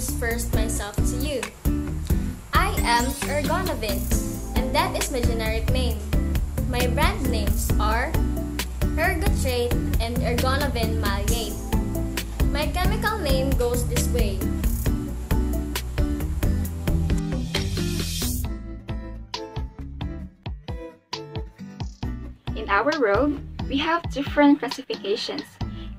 introduce first myself to you. I am Ergonovine, and that is my generic name. My brand names are Ergotrate and Ergonovine Maleate. My chemical name goes this way. In our world, we have different classifications.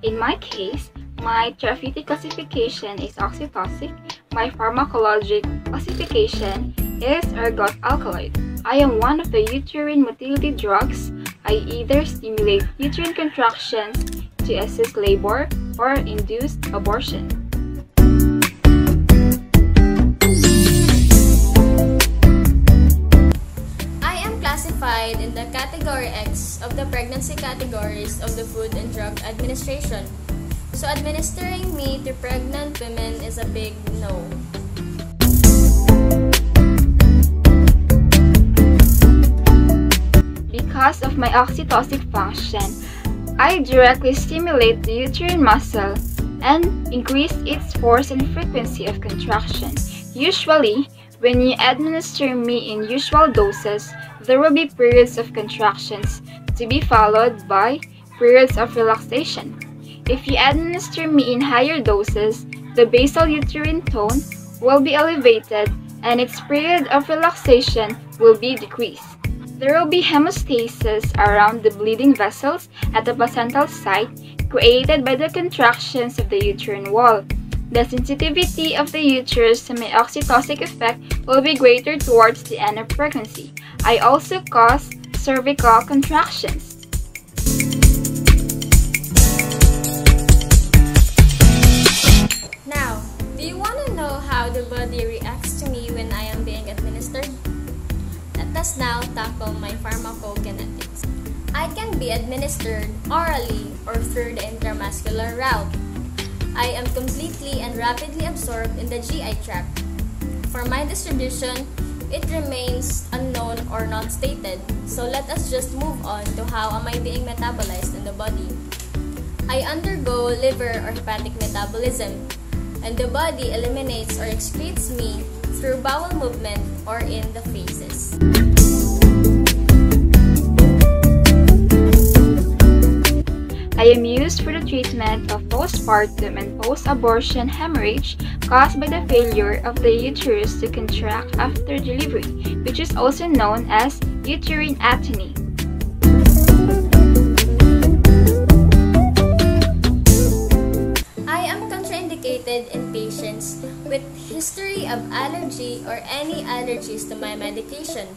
In my case, my therapeutic classification is oxytocic. My pharmacologic classification is ergot alkaloid. I am one of the uterine motility drugs. I either stimulate uterine contractions to assist labor or induce abortion. I am classified in the category X of the pregnancy categories of the Food and Drug Administration. So administering me to pregnant women is a big no. Because of my oxytocic function, I directly stimulate the uterine muscle and increase its force and frequency of contraction. Usually, when you administer me in usual doses, there will be periods of contractions to be followed by periods of relaxation. If you administer me in higher doses, the basal uterine tone will be elevated and its period of relaxation will be decreased. There will be hemostasis around the bleeding vessels at the placental site created by the contractions of the uterine wall. The sensitivity of the uterus to my oxytocic effect will be greater towards the end of pregnancy. I also cause cervical contractions. The body reacts to me when I am being administered? Let us now tackle my pharmacokinetics. I can be administered orally or through the intramuscular route. I am completely and rapidly absorbed in the GI tract. For my distribution, it remains unknown or not stated, so let us just move on to how am I being metabolized in the body. I undergo liver or hepatic metabolism, and the body eliminates or excretes me through bowel movement or in the feces. I am used for the treatment of postpartum and post-abortion hemorrhage caused by the failure of the uterus to contract after delivery, which is also known as uterine atony. In patients with history of allergy or any allergies to my medication.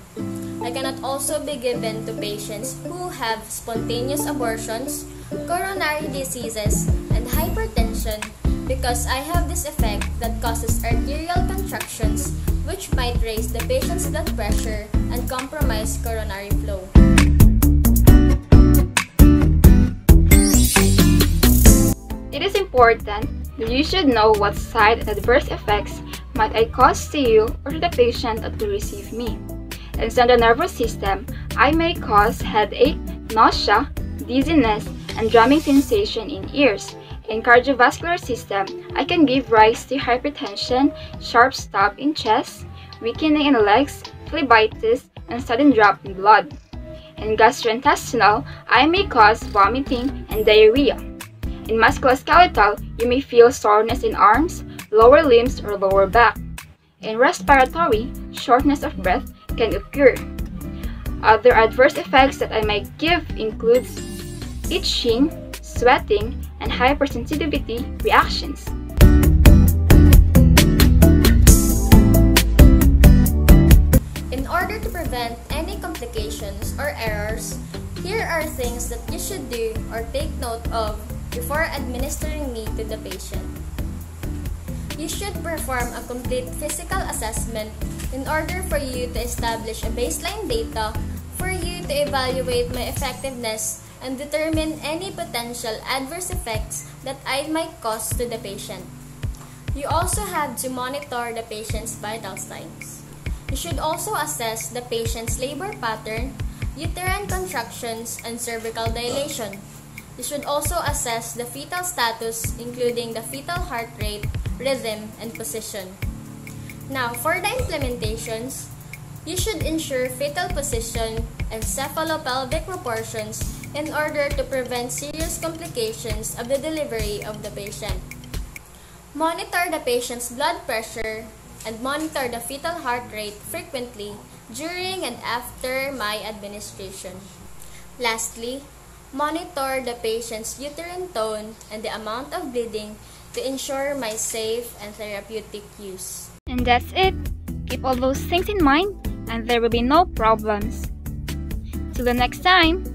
I cannot also be given to patients who have spontaneous abortions, coronary diseases, and hypertension because I have this effect that causes arterial contractions which might raise the patient's blood pressure and compromise coronary flow. It is important you should know what side adverse effects might I cause to you or to the patient that will receive me. In central nervous system, I may cause headache, nausea, dizziness, and drumming sensation in ears. In cardiovascular system, I can give rise to hypertension, sharp stop in chest, weakening in legs, phlebitis, and sudden drop in blood. In gastrointestinal, I may cause vomiting and diarrhea. In musculoskeletal, you may feel soreness in arms, lower limbs, or lower back. In respiratory, shortness of breath can occur. Other adverse effects that I might give includes itching, sweating, and hypersensitivity reactions. In order to prevent any complications or errors, here are things that you should do or take note of before administering me to the patient. You should perform a complete physical assessment in order for you to establish a baseline data for you to evaluate my effectiveness and determine any potential adverse effects that I might cause to the patient. You also have to monitor the patient's vital signs. You should also assess the patient's labor pattern, uterine contractions, and cervical dilation. You should also assess the fetal status, including the fetal heart rate, rhythm, and position. Now, for the implementations, you should ensure fetal position and cephalopelvic proportions in order to prevent serious complications of the delivery of the patient. Monitor the patient's blood pressure and monitor the fetal heart rate frequently during and after my administration. Lastly, monitor the patient's uterine tone and the amount of bleeding to ensure my safe and therapeutic use. And that's it. Keep all those things in mind and there will be no problems. Till the next time.